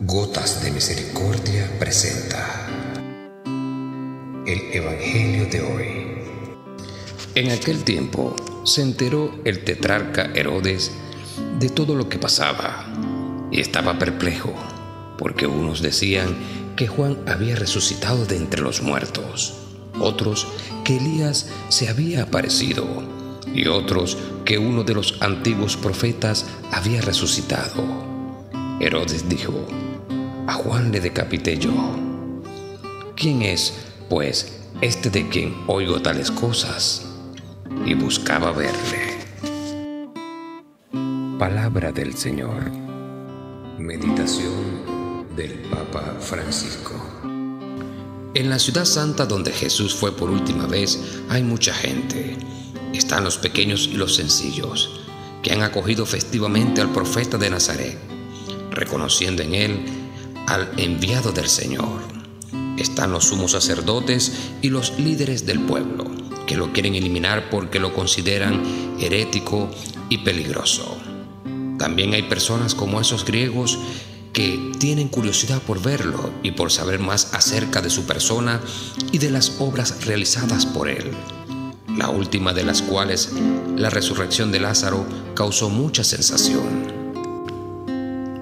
Gotas de Misericordia presenta el Evangelio de hoy. En aquel tiempo se enteró el tetrarca Herodes de todo lo que pasaba y estaba perplejo, porque unos decían que Juan había resucitado de entre los muertos, otros que Elías se había aparecido y otros que uno de los antiguos profetas había resucitado. Herodes dijo, a Juan le decapité yo. ¿Quién es, pues, este de quien oigo tales cosas? Y buscaba verle. Palabra del Señor. Meditación del Papa Francisco. En la ciudad santa donde Jesús fue por última vez hay mucha gente. Están los pequeños y los sencillos, que han acogido festivamente al profeta de Nazaret, reconociendo en él al enviado del Señor. Están los sumos sacerdotes y los líderes del pueblo, que lo quieren eliminar porque lo consideran herético y peligroso. También hay personas como esos griegos que tienen curiosidad por verlo y por saber más acerca de su persona y de las obras realizadas por él. La última de las cuales, la resurrección de Lázaro, causó mucha sensación.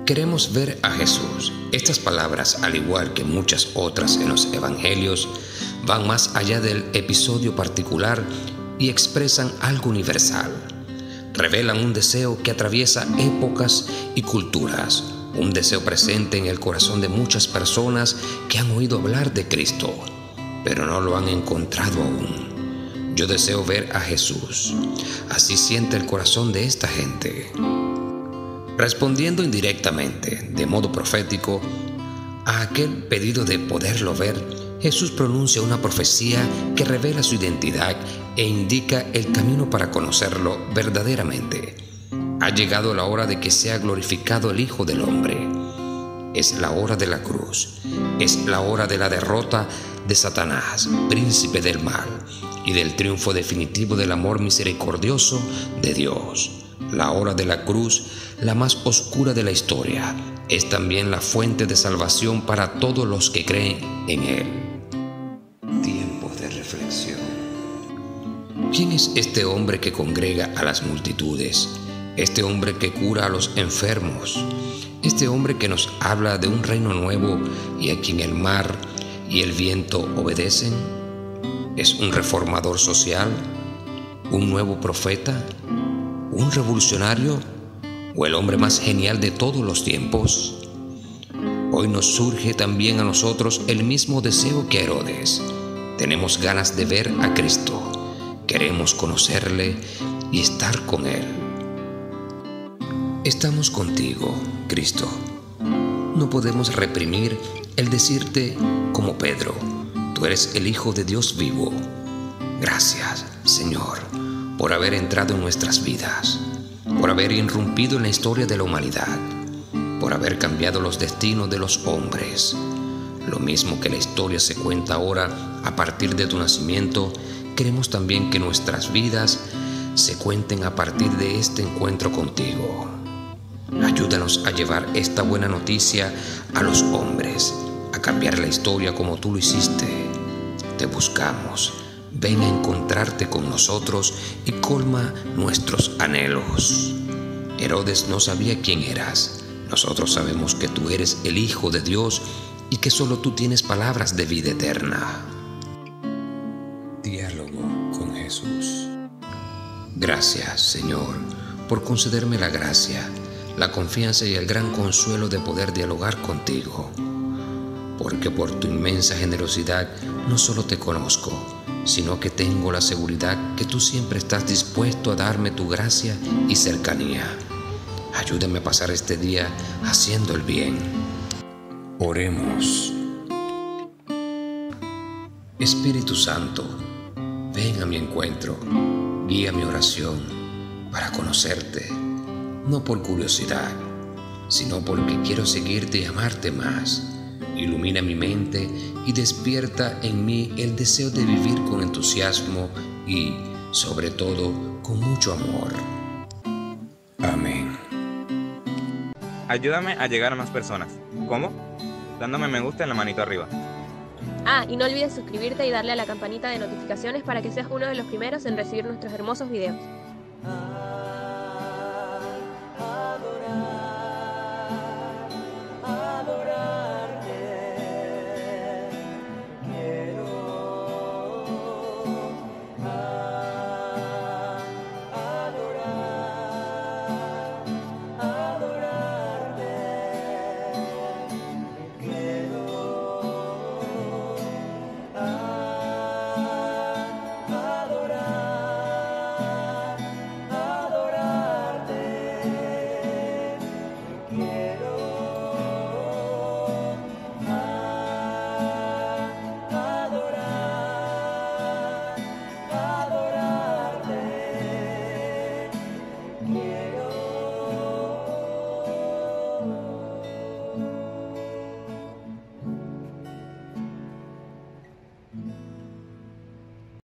Queremos ver a Jesús. Estas palabras, al igual que muchas otras en los Evangelios, van más allá del episodio particular y expresan algo universal. Revelan un deseo que atraviesa épocas y culturas, un deseo presente en el corazón de muchas personas que han oído hablar de Cristo, pero no lo han encontrado aún. Yo deseo ver a Jesús. Así siente el corazón de esta gente. Respondiendo indirectamente, de modo profético, a aquel pedido de poderlo ver, Jesús pronuncia una profecía que revela su identidad e indica el camino para conocerlo verdaderamente. Ha llegado la hora de que sea glorificado el Hijo del Hombre. Es la hora de la cruz, es la hora de la derrota de Satanás, príncipe del mal, y del triunfo definitivo del amor misericordioso de Dios. La hora de la cruz, la más oscura de la historia, es también la fuente de salvación para todos los que creen en Él. Tiempo de reflexión. ¿Quién es este hombre que congrega a las multitudes? Este hombre que cura a los enfermos. Este hombre que nos habla de un reino nuevo y a quien el mar y el viento obedecen. ¿Es un reformador social? ¿Un nuevo profeta? Un revolucionario o el hombre más genial de todos los tiempos? Hoy nos surge también a nosotros el mismo deseo que Herodes. Tenemos ganas de ver a Cristo. Queremos conocerle y estar con Él. Estamos contigo, Cristo. No podemos reprimir el decirte como Pedro, tú eres el Hijo de Dios vivo. Gracias, Señor por haber entrado en nuestras vidas, por haber irrumpido en la historia de la humanidad, por haber cambiado los destinos de los hombres. Lo mismo que la historia se cuenta ahora a partir de tu nacimiento, queremos también que nuestras vidas se cuenten a partir de este encuentro contigo. Ayúdanos a llevar esta buena noticia a los hombres, a cambiar la historia como tú lo hiciste. Te buscamos ven a encontrarte con nosotros y colma nuestros anhelos. Herodes no sabía quién eras. Nosotros sabemos que tú eres el Hijo de Dios y que solo tú tienes palabras de vida eterna. Diálogo con Jesús. Gracias, Señor, por concederme la gracia, la confianza y el gran consuelo de poder dialogar contigo. Porque por tu inmensa generosidad no solo te conozco, sino que tengo la seguridad que tú siempre estás dispuesto a darme tu gracia y cercanía. Ayúdame a pasar este día haciendo el bien. Oremos. Espíritu Santo, ven a mi encuentro, guía mi oración para conocerte, no por curiosidad, sino porque quiero seguirte y amarte más ilumina mi mente y despierta en mí el deseo de vivir con entusiasmo y, sobre todo, con mucho amor. Amén. ayúdame a llegar a más personas. ¿Cómo? Dándome me gusta en la manito arriba. Ah, y no olvides suscribirte y darle a la campanita de notificaciones para que seas uno de los primeros en recibir nuestros hermosos videos. Yeah.